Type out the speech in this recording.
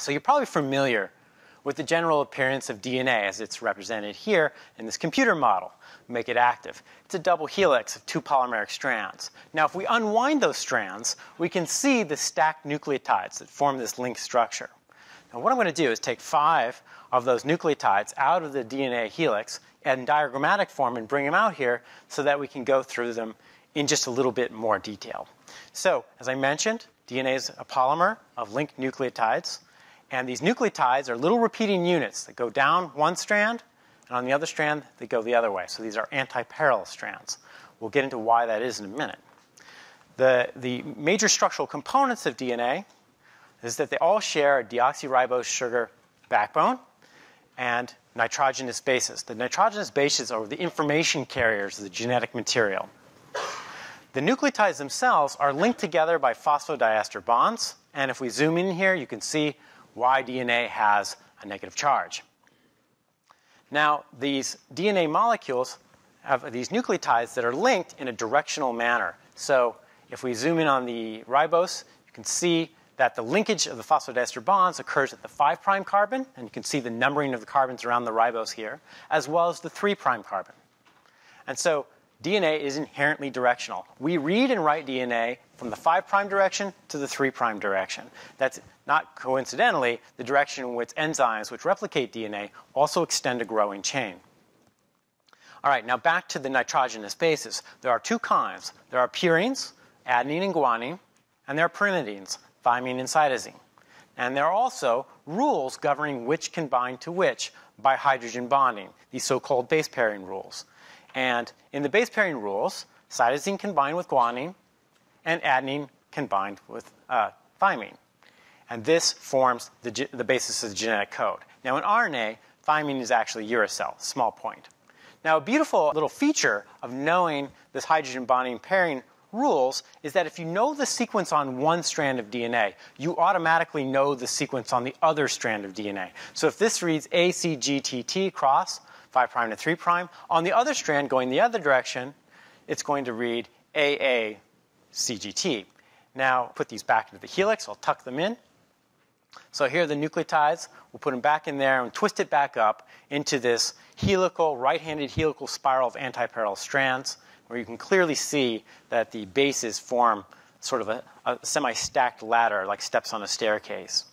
So you're probably familiar with the general appearance of DNA as it's represented here in this computer model. Make it active. It's a double helix of two polymeric strands. Now, if we unwind those strands, we can see the stacked nucleotides that form this link structure. Now, what I'm going to do is take five of those nucleotides out of the DNA helix in diagrammatic form and bring them out here so that we can go through them in just a little bit more detail. So, as I mentioned, DNA is a polymer of linked nucleotides. And these nucleotides are little repeating units that go down one strand, and on the other strand, they go the other way. So these are anti-parallel strands. We'll get into why that is in a minute. The, the major structural components of DNA is that they all share a deoxyribose sugar backbone and nitrogenous bases. The nitrogenous bases are the information carriers of the genetic material. The nucleotides themselves are linked together by phosphodiester bonds, and if we zoom in here, you can see why DNA has a negative charge. Now, these DNA molecules have these nucleotides that are linked in a directional manner. So, if we zoom in on the ribose, you can see that the linkage of the phosphodiester bonds occurs at the 5' carbon, and you can see the numbering of the carbons around the ribose here, as well as the 3' carbon. And so DNA is inherently directional. We read and write DNA from the 5' prime direction to the 3' prime direction. That's not coincidentally the direction in which enzymes which replicate DNA also extend a growing chain. All right, now back to the nitrogenous bases. There are two kinds. There are purines, adenine and guanine, and there are pyrimidines, thymine and cytosine. And there are also rules governing which can bind to which by hydrogen bonding, these so called base pairing rules. And in the base pairing rules, cytosine can bind with guanine, and adenine can bind with uh, thymine. And this forms the, the basis of the genetic code. Now, in RNA, thymine is actually uracil, small point. Now, a beautiful little feature of knowing this hydrogen bonding pairing rules is that if you know the sequence on one strand of DNA, you automatically know the sequence on the other strand of DNA. So if this reads ACGTT cross, 5' to 3', on the other strand going the other direction, it's going to read AACGT. Now, put these back into the helix, I'll tuck them in. So here are the nucleotides. We'll put them back in there and twist it back up into this helical, right-handed helical spiral of antiparallel strands, where you can clearly see that the bases form sort of a, a semi-stacked ladder, like steps on a staircase.